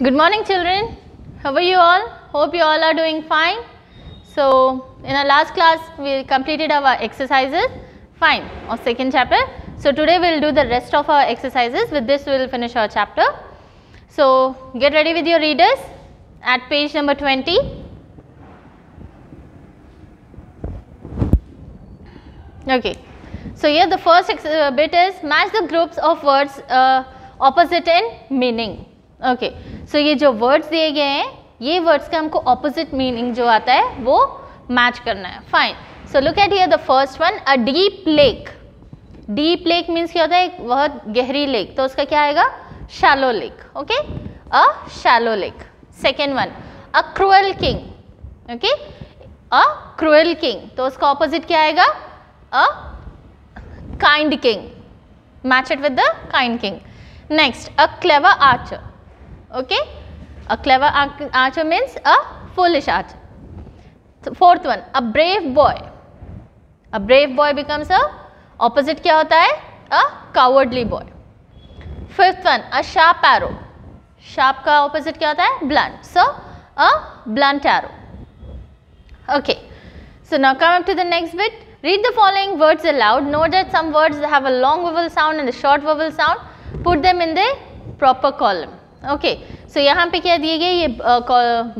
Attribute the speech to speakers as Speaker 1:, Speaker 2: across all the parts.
Speaker 1: Good morning children. How are you all? Hope you all are doing fine. So in our last class we completed our exercises. Fine. Of second chapter. So today we will do the rest of our exercises. With this we will finish our chapter. So get ready with your readers at page number 20. Okay. So here the first uh, bit is match the groups of words uh, opposite in meaning. Okay so ये जो words दिए गए हैं, ये words का हमको opposite meaning जो आता है, वो मैच करना है। Fine so look at here the first one a deep lake deep lake means क्या होता है? एक बहुत गहरी लेक तो उसका क्या आएगा? Shallow lake okay a shallow lake second one a cruel king okay a cruel king तो उसका ऑपोजिट क्या आएगा? A kind king match it with the kind king next a clever archer Okay? A clever archer means a foolish archer. So, fourth one, a brave boy. A brave boy becomes a opposite kya hota hai? A cowardly boy. Fifth one, a sharp arrow. Sharp ka opposite kya hota hai? Blunt. So, a blunt arrow. Okay. So, now come up to the next bit. Read the following words aloud. Note that some words have a long vowel sound and a short vowel sound. Put them in the proper column. Okay. So यहाँ पे क्या दिए गए ये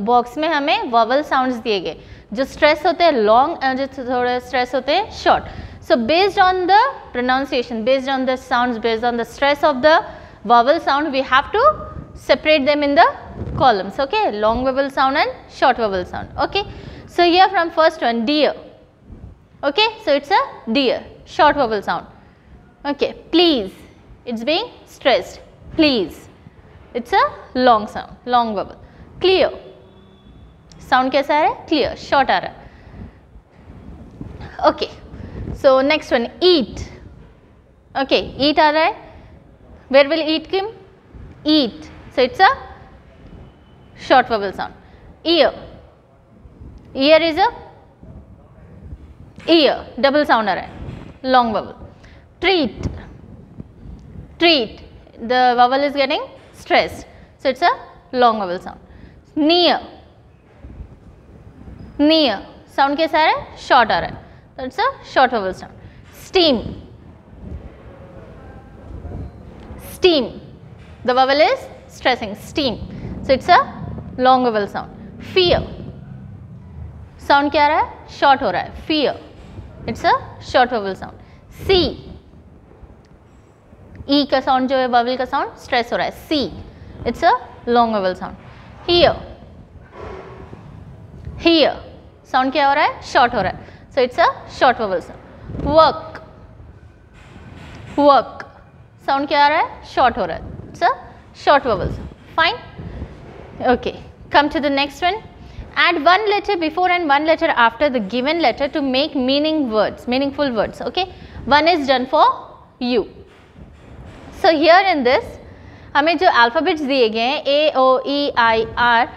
Speaker 1: box में हमें vowel sounds दिए गए जो स्ट्रेस होते हैं लॉन्ग और जो थोड़े स्ट्रेस होते हैं short so based on the pronunciation based on the sounds based on the stress of the vowel sound we have to separate them in the columns okay long vowel sound and short vowel sound okay so here from first one deer okay so it's a deer short vowel sound okay please it's being stressed please it's a long sound long vowel clear sound कैसा आ रहा है clear short आ रहा है okay so next one eat okay eat आ रहा है where will eat come eat so it's a short vowel sound ear ear is a ear double sound आ रहा है long vowel treat treat the vowel is getting stressed so it's a long vowel sound near near sound कैसा आ रहा है short आ रहा है so it's a short vowel sound steam steam the vowel is stressing steam so it's a long vowel sound fear sound क्या आ रहा है short हो रहा है fear it's a short vowel sound see ई का साउंड जो है बबल का साउंड स्ट्रेस हो रहा है. See it's a long vowel sound here here sound क्या हो रहा है? शॉर्ट हो रहा है. So it's a short vowel sound work work sound क्या आ रहा है? शॉर्ट हो रहा है. It's a short vowel sound fine okay come to the next one add one letter before and one letter after the given letter to make meaning words, meaningful words, okay? One is done for you. So here in this हमें जो alphabets दिए गए हैं A O E I R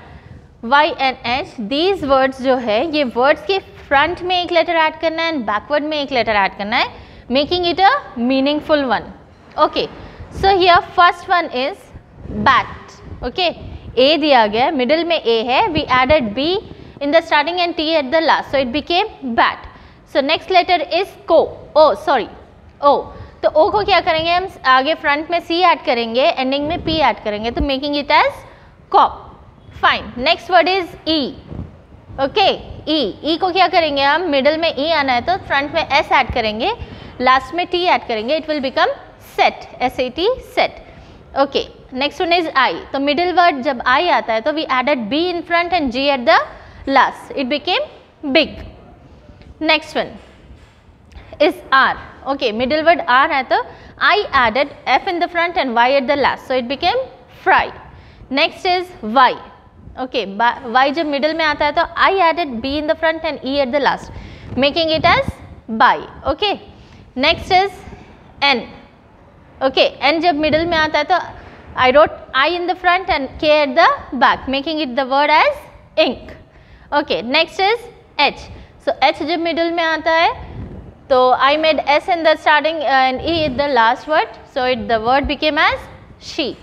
Speaker 1: Y N H these words जो है, ये words के front में एक लेटर ऐड करना है एंड बैकवर्ड में एक लेटर ऐड करना है making it a meaningful one okay so here first one is bat okay A दिया गया है मिडिल में ए है we added B in the starting and T at the last so it became bat so next letter is को O sorry ओ तो ओ को क्या करेंगे हम? आगे फ्रंट में सी ऐड करेंगे एंडिंग में पी ऐड करेंगे तो making it as cop fine next word is E okay E E को क्या करेंगे हम? मिडल में ई e आना है तो फ्रंट में एस ऐड करेंगे लास्ट में टी ऐड करेंगे it will become set S A T set okay next one is I तो मिडिल वर्ड जब आई आता है तो we added B in front and G at the last it became big next one is R. Okay, middle word R है तो I added F in the front and Y at the last. So it became fry. Next is Y. Okay, Y जब middle में आता है तो I added B in the front and E at the last, making it as buy. Okay. Next is N. Okay, N जब middle में आता है तो I wrote I in the front and K at the back, making it the word as ink. Okay, next is H. So H जब middle में आता है So, I made S in the starting and E in the last word. So, it, the word became as she.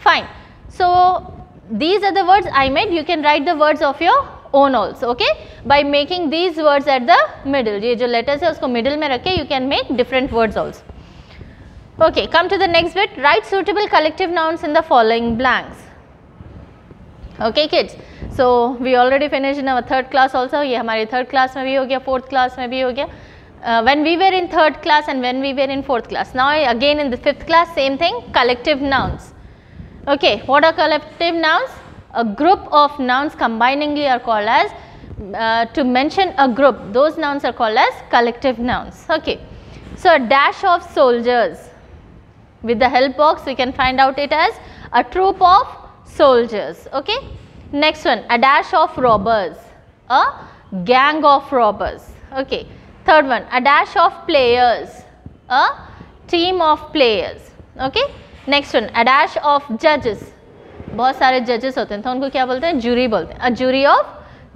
Speaker 1: Fine. So, these are the words I made. You can write the words of your own also okay by making these words at the middle these jo letters hai usko middle mein rakhe you can make different words also okay come to the next bit write suitable collective nouns in the following blanks okay kids so we already finished in our third class also ye hamare third class mein bhi ho gaya fourth class mein bhi ho gaya uh, when we were in third class and when we were in fourth class. Now again in the fifth class same thing collective nouns. Okay what are collective nouns? A group of nouns combiningly are called as uh, to mention a group those nouns are called as collective nouns. Okay so a dash of soldiers. With the help box we can find out it as a troop of soldiers. Okay next one a dash of robbers. A gang of robbers. Okay third one a dash of players a team of players okay next one a dash of judges बहुत सारे जजेस होते हैं तो उनको क्या बोलते हैं जूरी बोलते हैं अ जूरी ऑफ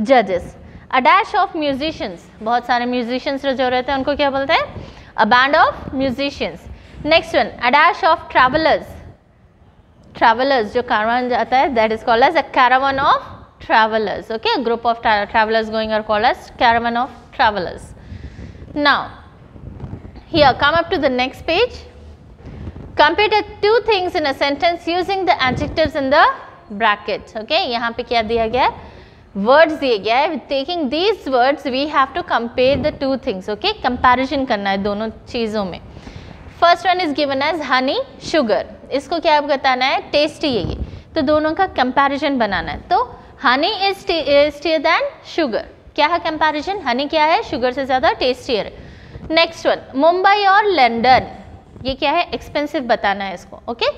Speaker 1: जजेस अ डैश ऑफ म्यूजिशियंस बहुत सारे म्यूजिशियंस जो रहते हैं उनको क्या बोलते हैं a band of musicians next one a dash of travellers travellers जो कारवान जाता है that is called as a caravan of travelers okay a group of tra travelers going are called as caravan of travelers Now here come up to the next page compare two things in a sentence using the adjectives in the brackets okay यहाँ पे क्या दिया गया है words दिए गया है taking these words we have to compare the two things okay comparison करना है दोनों चीज़ों में first one is given as honey sugar इसको क्या बताना है टेस्टी है ये तो दोनों का कंपैरिजन बनाना है तो honey is tastier than sugar क्या है कंपैरिजन हनी क्या है? शुगर से ज़्यादा टेस्टियर नेक्स्ट वन मुंबई और लंदन ये क्या है? एक्सपेंसिव बताना है इसको okay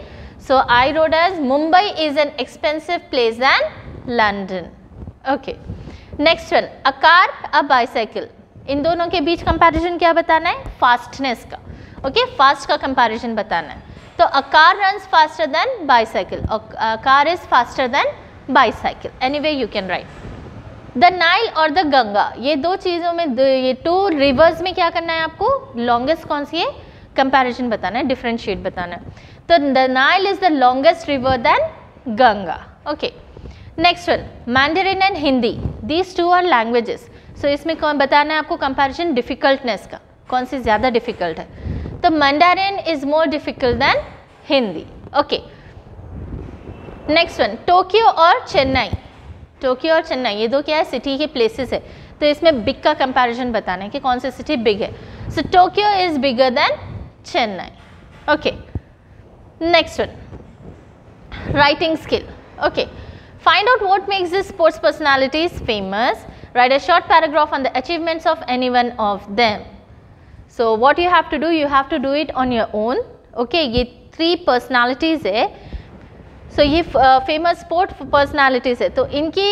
Speaker 1: so I wrote as Mumbai is an expensive place than London okay next one a car a bicycle इन दोनों के बीच कंपैरिजन क्या बताना है? फास्टनेस का. Okay okay? फास्ट का कंपैरिजन बताना है. तो a car runs faster than bicycle car is faster than bicycle anyway you can write the Nile और द गंगा ये दो चीज़ों में ये टू रिवर्स में क्या करना है आपको? लॉन्गेस्ट कौन सी है? कंपैरिजन बताना है डिफ्रेंशिएट बताना है। तो the Nile is the longest river than Ganga okay next one Mandarin and Hindi these two are languages so इसमें कौन बताना है आपको? कंपैरिजन डिफिकल्टनेस का। कौन सी ज़्यादा डिफ़िकल्ट है? तो Mandarin is more difficult than Hindi okay next one Tokyo और चेन्नई टोक्यो और चेन्नई, ये दो क्या है सिटी के प्लेसेस है। तो इसमें बिग का कंपैरिजन बताना है कि कौन सी सिटी बिग है। So Tokyo is bigger than Chennai okay next one writing skill okay find out what makes this sports personalities famous write a short paragraph on the achievements of any one of them so what you have to do you have to do it on your own okay ये three personalities है. सो ये famous sport personalities है. तो इनकी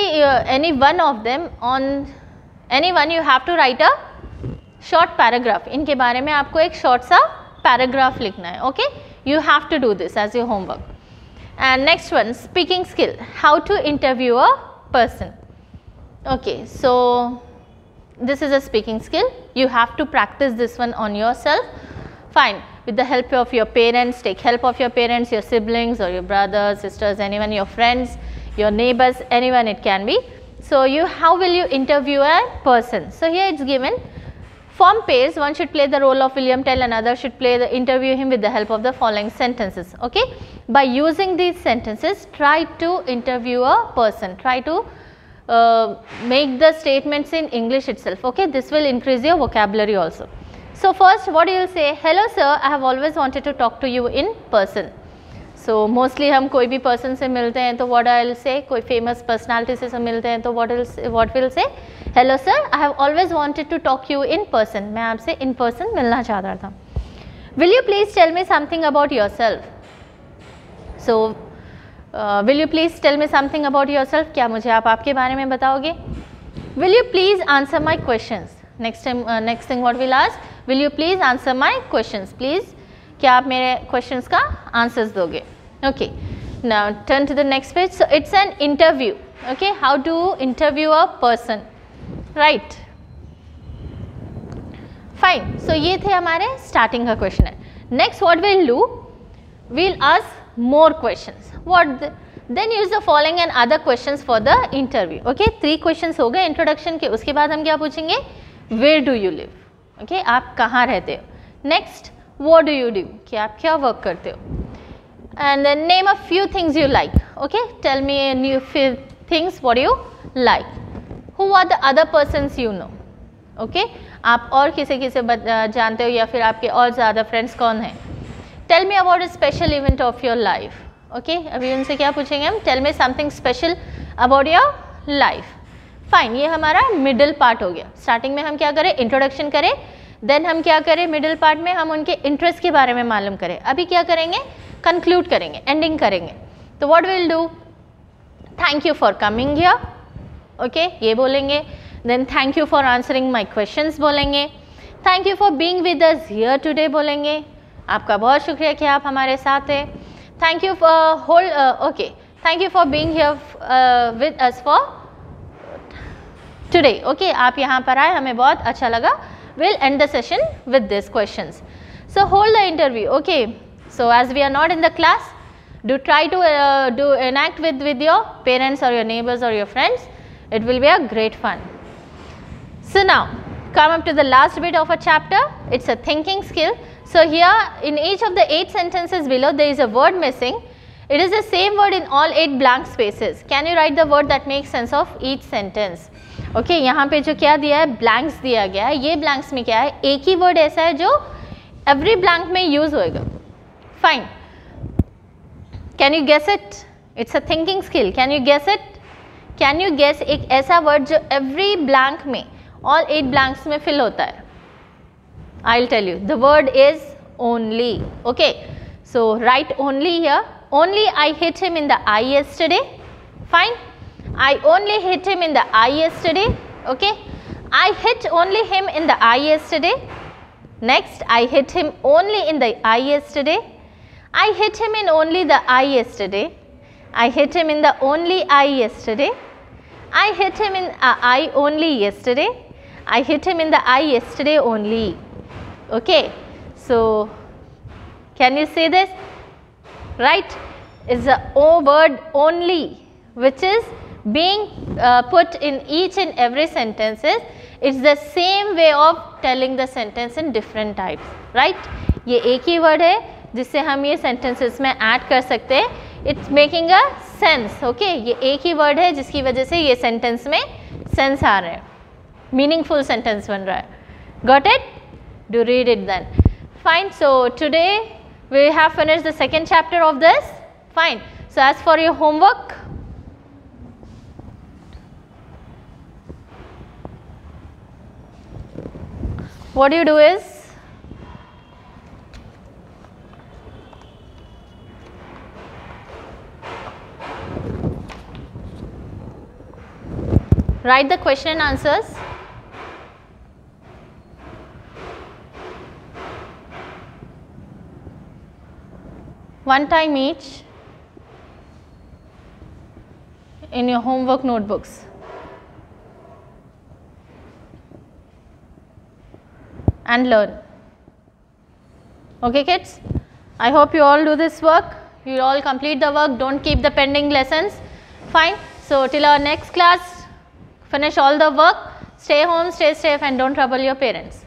Speaker 1: any one of them on any one you have to write a short paragraph इनके बारे में आपको एक शॉर्ट सा पैराग्राफ लिखना है okay you have to do this as your homework and next one speaking skill how to interview a person okay so this is a speaking skill you have to practice this one on your self fine with the help of your parents take help of your parents your siblings or your brothers sisters anyone your friends your neighbors anyone it can be so you how will you interview a person so here it's given Form pairs, one should play the role of William Tell, another should play the interview him with the help of the following sentences. Okay? By using these sentences, try to interview a person, try to uh, make the statements in English itself. Okay? This will increase your vocabulary also. So, first what you will say, hello sir, I have always wanted to talk to you in person. So so, mostly हम कोई भी person से मिलते हैं तो what I से कोई famous personality से मिलते हैं तो what what will say hello sir I have always wanted to talk you in person मैं आपसे इन पर्सन मिलना चाह रहा था will you please tell me something about your self so will you please tell me something about your self क्या मुझे आप आपके बारे में बताओगे will you please answer my question next time next thing what will आज Will you please answer my question please क्या आप मेरे क्वेश्चन का आंसर्स दोगे? Okay now turn to the next page so it's an interview okay how do interview a person right fine so ये थे हमारे starting का क्वेश्चन है next what will do will ask more question what then use the following and other question for the interview okay three question हो गए introduction के. उसके बाद हम क्या पूछेंगे? Where do you live okay आप कहाँ रहते हो? Next what do you do कि आप क्या वर्क करते हो? And a few things you like. Okay, tell me a new few things what you like. Who are the other persons you know? Okay, आप और किसे किसे जानते हो या फिर आपके और ज़्यादा फ्रेंड्स कौन हैं? Tell me about a special event of your life okay अभी उनसे क्या पूछेंगे हम? Tell me something special about your life fine ये हमारा मिडिल पार्ट हो गया। स्टार्टिंग में हम क्या करें? इंट्रोडक्शन करें। देन हम क्या करें? मिडिल पार्ट में हम उनके इंटरेस्ट के बारे में मालूम करें। अभी क्या करेंगे? कंक्लूड करेंगे। एंडिंग करेंगे। तो what will do thank you for coming here okay ये बोलेंगे। Then thank you for answering my question बोलेंगे। Thank you for being with us here today बोलेंगे। आपका बहुत शुक्रिया कि आप हमारे साथ हैं। Thank you for okay thank you for being here with us for today okay आप यहाँ पर आए हमें बहुत अच्छा लगा we'll end the session with these questions. So hold the interview, okay. So as we are not in the class, do try to uh, do enact with, with your parents or your neighbors or your friends. It will be a great fun. So now, come up to the last bit of a chapter. It's a thinking skill. So here in each of the 8 sentences below, there is a word missing. It is the same word in all 8 blank spaces. Can you write the word that makes sense of each sentence? Okay okay, यहाँ पे जो क्या दिया है blanks दिया गया है ये ब्लैंक्स में क्या है एक ही वर्ड ऐसा है जो एवरी ब्लैंक में यूज होएगा fine can you guess it it's a thinking skill can you guess it can you guess एक ऐसा वर्ड जो एवरी ब्लैंक में ऑल एट ब्लैंक्स में फिल होता है I will tell you the word is only okay so right only here Only I hit him in the eye yesterday. Fine. I only hit him in the eye yesterday. Okay. I hit only him in the eye yesterday. Next, I hit him only in the eye yesterday. I hit him in only the eye yesterday. I hit him in the only eye yesterday. I hit him in the eye only yesterday. I hit him in the eye yesterday only. Okay. So, can you say this? Right? Is the O word only which is being uh, put in each and every sentences it's the same way of telling the sentence in different types right ये एक ही word है जिससे हम ये sentences में add कर सकते हैं it's making a sense okay ये एक ही word है जिसकी वजह से ये sentence में sense आ रहे हैं meaningful sentence बन रहा है got it do read it then fine so today we have finished the second chapter of this. Fine. So as for your homework what do you do is write the question and answers one time each in your homework notebooks and learn. Okay kids, I hope you all do this work, you all complete the work, don't keep the pending lessons, fine. So till our next class, finish all the work, stay home, stay safe and don't trouble your parents.